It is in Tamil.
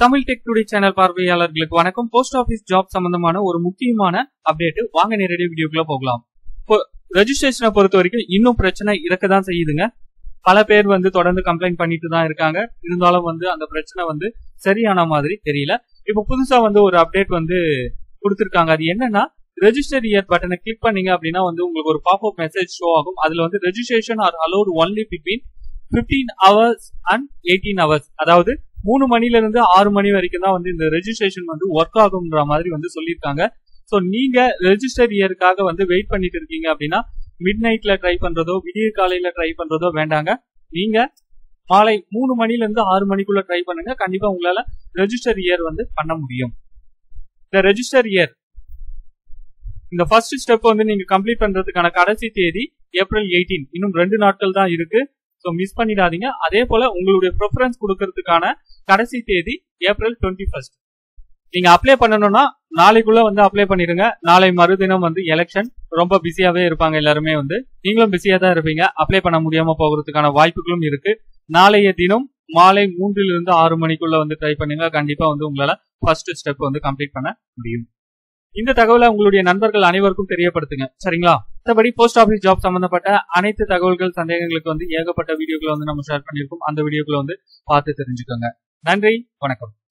தமிழ் டெக் டுடே சேனல் பார்வையாளர்களுக்கு வணக்கம். போஸ்ட் ஆபீஸ் ஜாப் சம்பந்தமான ஒரு முக்கியமான அப்டேட் வாங்க நேரடி வீடியோக்குள்ள போகலாம். ரெஜிஸ்ட்ரேஷனை பொறுத்த வரைக்கும் இன்னும் பிரச்சனை இருக்க தான் செய்யுதுங்க. பல பேர் வந்து தொடர்ந்து கம்ப்ளைண்ட் பண்ணிட்டு தான் இருக்காங்க. இருந்தாலும் வந்து அந்த பிரச்சனை வந்து சரியான மாதிரி தெரியல. இப்போ புதுசா வந்து ஒரு அப்டேட் வந்து கொடுத்துருக்காங்க. அது என்னன்னா ரெஜிஸ்டர் இயர் பட்டனை கிளிக் பண்ணீங்க அப்படின்னா வந்து உங்களுக்கு ஒரு பாப் அப் மெசேஜ் ஷோ ஆகும். அதுல வந்து registration are allowed only between fifteen hours and eighteen hours அதாவது மூணு மணில இருந்து ஆறு மணி வரைக்கும் தான் வந்து இந்த ரெஜிஸ்ட்ரேஷன் வந்து ஒர்க் ஆகும்ன்ற மாதிரி வந்து சொல்லியிருக்காங்க. ஸோ நீங்க ரெஜிஸ்டர் இயருக்காக வந்து வெயிட் பண்ணிட்டு இருக்கீங்க அப்படின்னா மிட் நைட்ல ட்ரை பண்றதோ விடிய காலையில ட்ரை பண்றதோ வேண்டாங்க. நீங்க மாலை மூணு மணில இருந்து ஆறு மணிக்குள்ள ட்ரை பண்ணுங்க. கண்டிப்பா உங்களால ரெஜிஸ்டர் இயர் வந்து பண்ண முடியும். இந்த ரெஜிஸ்டர் இயர் இந்த ஃபர்ஸ்ட் ஸ்டெப் வந்து நீங்க கம்ப்ளீட் பண்றதுக்கான கடைசி தேதி ஏப்ரல் எயிட்டீன் இன்னும் ரெண்டு நாட்கள் தான் இருக்கு. ஸோ மிஸ் பண்ணிடாதீங்க. அதே போல உங்களுடைய ப்ரிஃபரன்ஸ் கொடுக்கறதுக்கான கடைசி தேதி ஏப்ரல் டுவெண்ட்டி ஃபர்ஸ்ட் நீங்க அப்ளை பண்ணணும்னா நாளைக்குள்ள வந்து அப்ளை பண்ணிருங்க நாளை மறுதினம் வந்து எலெக்ஷன் ரொம்ப பிஸியாவே இருப்பாங்க எல்லாருமே வந்து. நீங்களும் பிஸியா தான் இருப்பீங்க. அப்ளை பண்ண முடியாம போகிறதுக்கான வாய்ப்புகளும் இருக்கு. நாளைய தினம் மாலை மூன்றிலிருந்து ஆறு மணிக்குள்ள வந்து ட்ரை பண்ணுங்க. கண்டிப்பா வந்து உங்களால ஃபர்ஸ்ட் ஸ்டெப் வந்து கம்ப்ளீட் பண்ண முடியும். இந்த தகவலை உங்களுடைய நண்பர்கள் அனைவருக்கும் தெரியப்படுத்துங்க. சரிங்களா? மற்றபடி போஸ்ட் ஆஃபீஸ் ஜாப் சம்பந்தப்பட்ட அனைத்து தகவல்கள் சந்தேகங்களுக்கு வந்து ஏகப்பட்ட வீடியோக்களை வந்து நம்ம ஷேர் பண்ணியிருக்கோம். அந்த வீடியோக்களை வந்து பார்த்து தெரிஞ்சுக்கோங்க. நன்றி வணக்கம்.